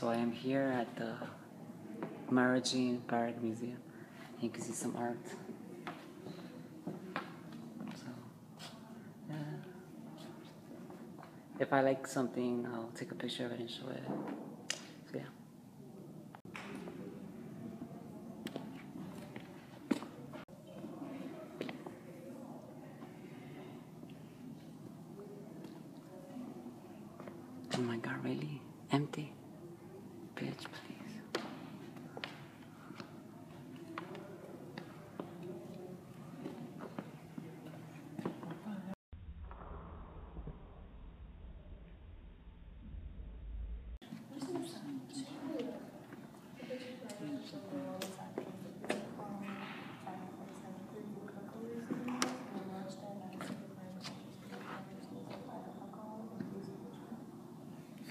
So I am here at the Marjorie Barrick Museum. You can see some art. So, yeah. If I like something, I'll take a picture of it and show it. So, yeah. Oh my god, really? Empty?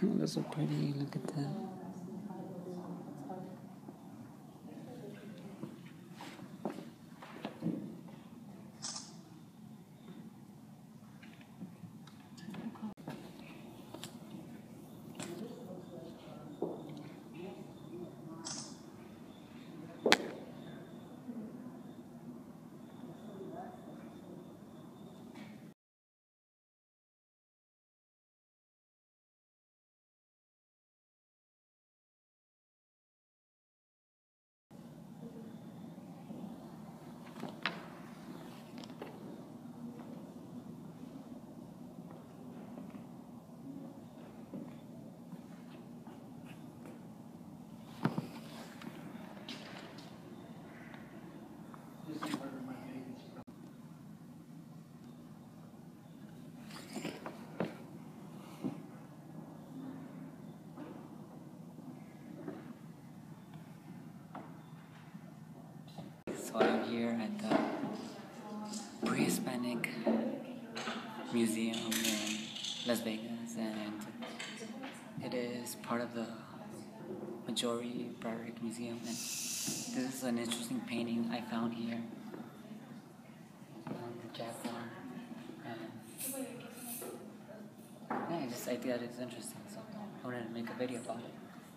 Oh, that's so pretty. Look at that. So I'm here at the Pre-Hispanic Museum in Las Vegas, and it is part of the Marjorie Barrick Museum. And this is an interesting painting I found here. Um, jaguar. And yeah, I just I think it's interesting, so I wanted to make a video about it.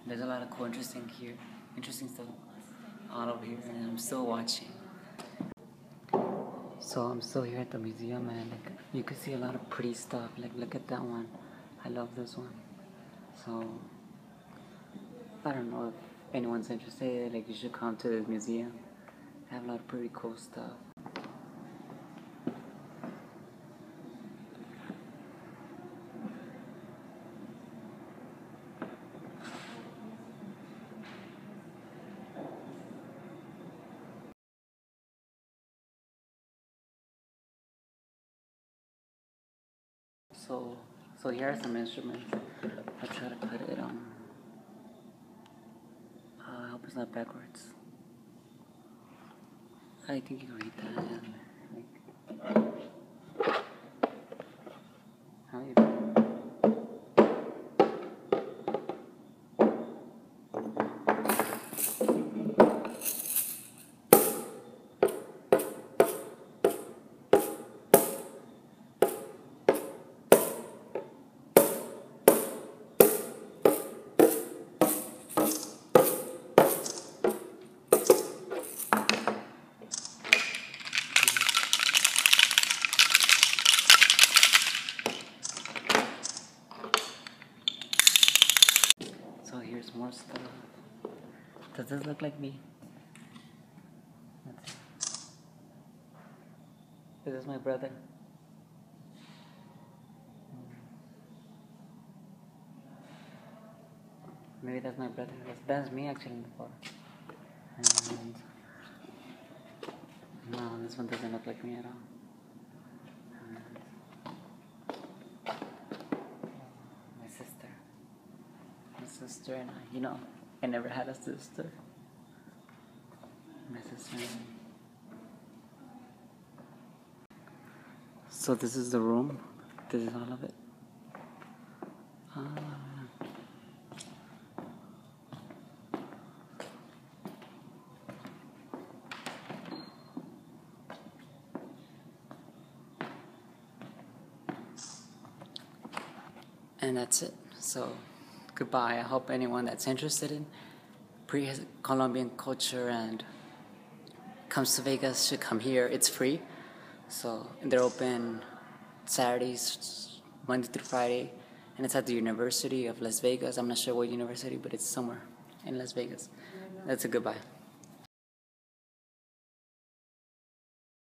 There's a lot of cool, interesting here, interesting stuff all over here, and I'm still watching. So I'm still here at the museum, and like, you can see a lot of pretty stuff. Like, look at that one. I love this one. So I don't know if anyone's interested. Like, you should come to the museum. They have a lot of pretty cool stuff. So, so here are some instruments. I'll try to put it on. Uh, I hope it's not backwards. I think you can read that. And, Does this look like me? This is my brother. Hmm. Maybe that's my brother. That's, that's me actually in the photo. And no, this one doesn't look like me at all. And my sister. My sister and I. You know, I never had a sister. My sister. So this is the room. This is all of it. Ah. And that's it. So, goodbye. I hope anyone that's interested in pre-Columbian culture and comes to Vegas should come here. It's free, so they're open Saturdays, Monday through Friday, and it's at the University of Las Vegas. I'm not sure what university, but it's somewhere in Las Vegas. That's a goodbye.